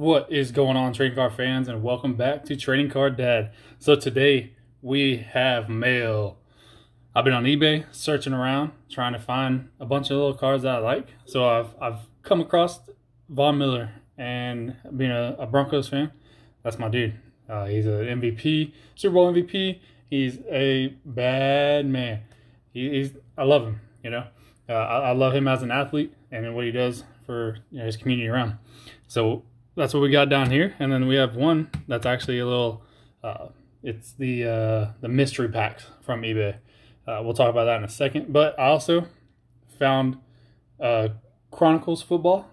What is going on, trading card fans, and welcome back to Trading Card Dad. So today we have mail. I've been on eBay searching around, trying to find a bunch of little cards that I like. So I've I've come across Von Miller, and being a, a Broncos fan, that's my dude. Uh, he's an MVP, Super Bowl MVP. He's a bad man. He, he's I love him. You know, uh, I, I love him as an athlete and what he does for you know, his community around. So that's what we got down here, and then we have one that's actually a little. Uh, it's the uh, the mystery packs from eBay. Uh, we'll talk about that in a second. But I also found uh, Chronicles Football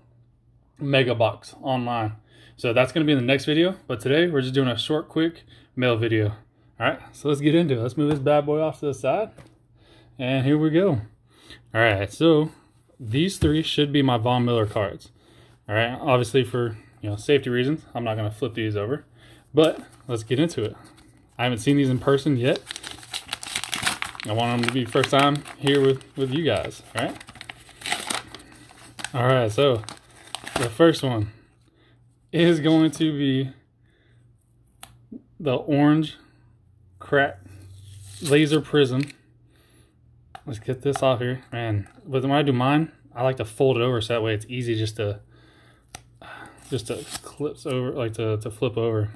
Mega Box online. So that's going to be in the next video. But today we're just doing a short, quick mail video. All right, so let's get into it. Let's move this bad boy off to the side. And here we go. All right, so these three should be my Von Miller cards. All right, obviously for you know safety reasons, I'm not going to flip these over. But let's get into it. I haven't seen these in person yet. I want them to be first time here with, with you guys, all right? All right, so the first one is going to be the orange crack laser prism. Let's get this off here. Man, but when I do mine, I like to fold it over so that way it's easy just to just to clips over, like to, to flip over.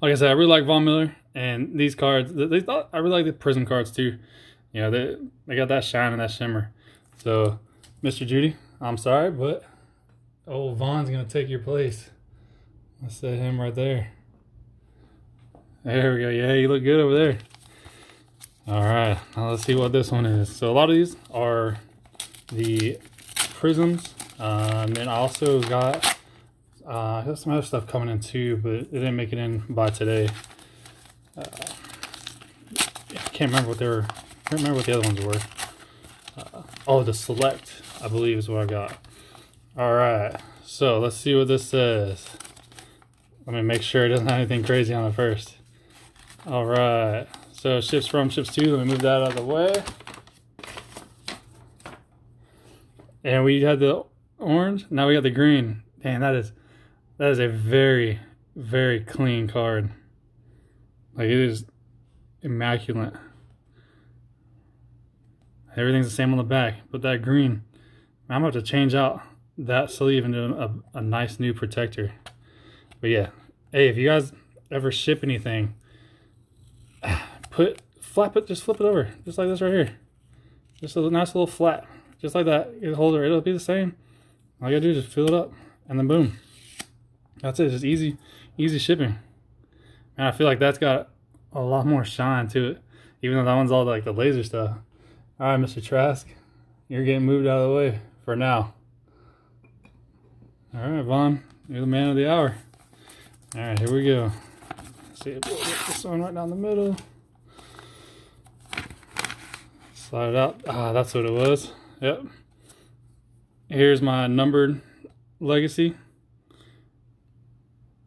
Like I said, I really like Von Miller. And these cards, they thought I really like the Prism cards too. You know, they they got that shine and that shimmer. So, Mr. Jeudy, I'm sorry, but old Von's gonna take your place. I set him right there. There we go. Yeah, you look good over there. All right, now let's see what this one is. So a lot of these are the prisms. Uh, and then I also got uh, some other stuff coming in too, but it didn't make it in by today. Uh, I can't remember what they were. I can't remember what the other ones were. Uh, oh, the select, I believe, is what I got. All right, so let's see what this says. Let me make sure it doesn't have anything crazy on it first. All right, so ships from, ships to. Let me move that out of the way. And we had the orange. Now we got the green. Man, that is that is a very, very clean card. Like it is immaculate. Everything's the same on the back, but that green, I'm about to change out that sleeve into a, a nice new protector. But yeah, hey, if you guys ever ship anything, put flap it, just flip it over, just like this right here. Just a nice little flap, just like that. Get a holder, it'll be the same. All you gotta do is just fill it up, and then boom. That's it, just easy, easy shipping. And I feel like that's got a lot more shine to it, even though that one's all like the laser stuff. All right, Mr. Trask, you're getting moved out of the way for now. All right, Von, you're the man of the hour. All right, here we go. Let's see, we'll get this one right down the middle. Slide it out. Ah, that's what it was. Yep. Here's my numbered legacy.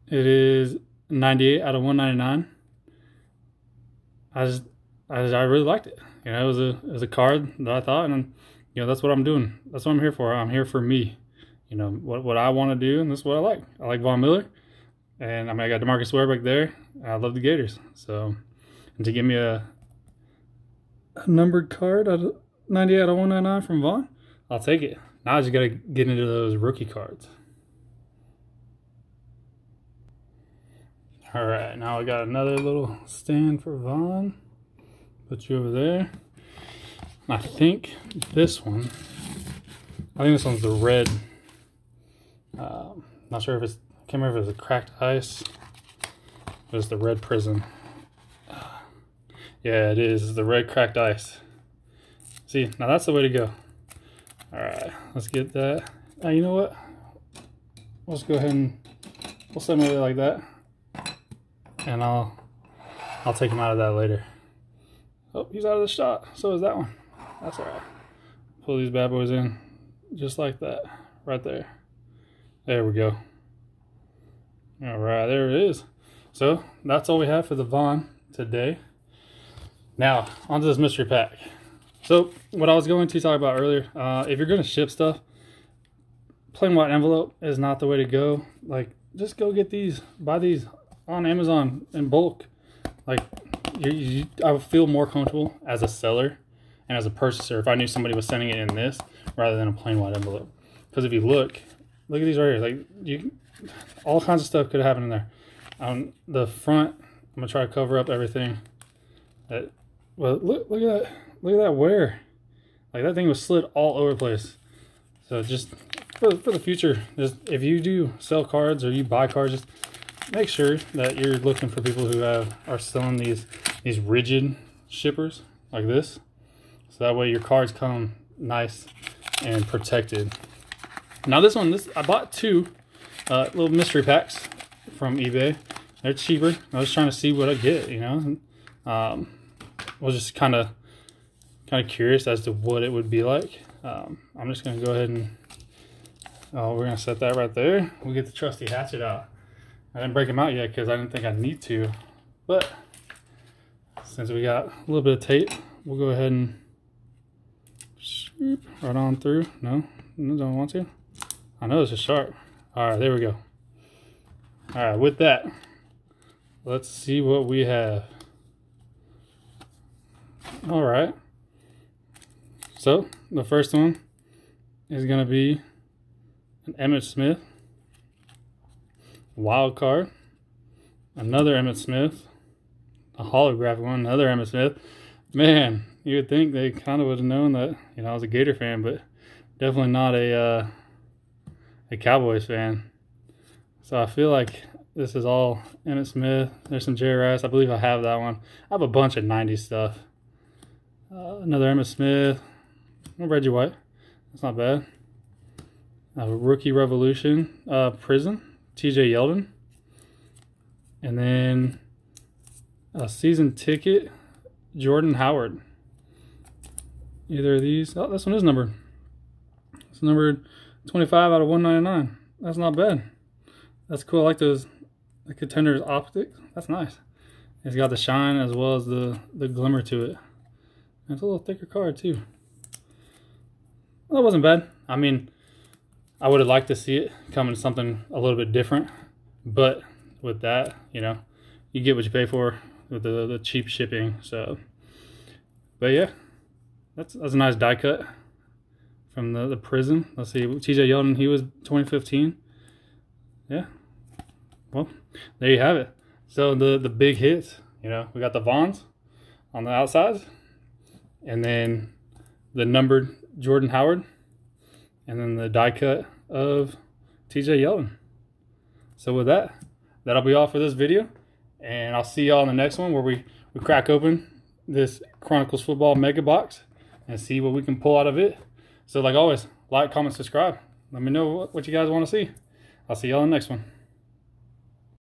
It is 98 out of 199. I just, I, just, I really liked it. You know, it was a, it was a card that I thought, and you know, that's what I'm doing. That's what I'm here for. I'm here for me. You know, what, what I want to do, and this is what I like. I like Von Miller, and I mean, I got Demarcus Ware back there. I love the Gators. So, and to give me a, a numbered card out of 90 out of 199 from Von, I'll take it. Now I just got to get into those rookie cards. All right, now I got another little stand for Von. Put you over there. I think this one, I think this one's the red. Um, not sure if it's, I can't remember if it's a cracked ice. It's the red prism. Uh, yeah, it is. It's the red cracked ice. See, now that's the way to go. All right, let's get that. Now, you know what? Let's go ahead and we'll set it like that and I'll I'll take him out of that later. Oh, he's out of the shot. So is that one. That's all right. Pull these bad boys in just like that, right there. There we go. All right, there it is. So that's all we have for the Von today. Now, onto this mystery pack. So what I was going to talk about earlier, uh, if you're going to ship stuff, plain white envelope is not the way to go. Like, just go get these, buy these on Amazon in bulk. Like, you, you, I would feel more comfortable as a seller and as a purchaser if I knew somebody was sending it in this rather than a plain white envelope. Because if you look, look at these right here. Like, you, all kinds of stuff could happen in there. On the front, I'm gonna try to cover up everything. That, well, look, look at that, look at that wear. Like that thing was slid all over the place. So just for, for the future, just if you do sell cards or you buy cards, just make sure that you're looking for people who have are selling these these rigid shippers like this. So that way your cards come nice and protected. Now this one, this I bought two uh, little mystery packs from eBay. They're cheaper. I was trying to see what I get, you know. Um, was just kind of kind of curious as to what it would be like. Um, I'm just gonna go ahead and oh, we're gonna set that right there. We get the trusty hatchet out. I didn't break them out yet because I didn't think I need to, but since we got a little bit of tape, we'll go ahead and shoop right on through. No, no, don't want to. I know this is sharp. All right, there we go. All right, with that, let's see what we have. All right. So the first one is going to be an Emmitt Smith wild card, another Emmitt Smith, a holographic one, another Emmitt Smith. Man, you would think they kind of would have known that you know I was a Gator fan, but definitely not a uh, a Cowboys fan. So I feel like this is all Emmitt Smith. There's some Jerry Rice. I believe I have that one. I have a bunch of 90s stuff. Uh, another Emmitt Smith. Reggie White. That's not bad. A Rookie Revolution. Uh, Prism. TJ Yeldon. And then a season ticket. Jordan Howard. Either of these. Oh, this one is numbered. It's numbered 25 out of 199. That's not bad. That's cool. I like those the contender's optics. That's nice. It's got the shine as well as the, the glimmer to it. it's a little thicker card too. That wasn't bad. I mean, I would have liked to see it come in something a little bit different. But with that, you know, you get what you pay for with the, the cheap shipping. So, but yeah, that's, that's a nice die cut from the, the prism. Let's see, TJ Yeldon, he was 2015. Yeah. Well, there you have it. So the, the big hits, you know, we got the Vons on the outsides, and then the numbered Jordan Howard, and then the die cut of TJ Yeldon. So with that, that'll be all for this video. And I'll see y'all in the next one where we, we crack open this Chronicles Football Mega Box and see what we can pull out of it. So like always, like, comment, subscribe. Let me know what you guys want to see. I'll see y'all in the next one.